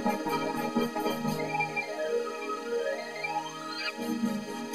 Thank you.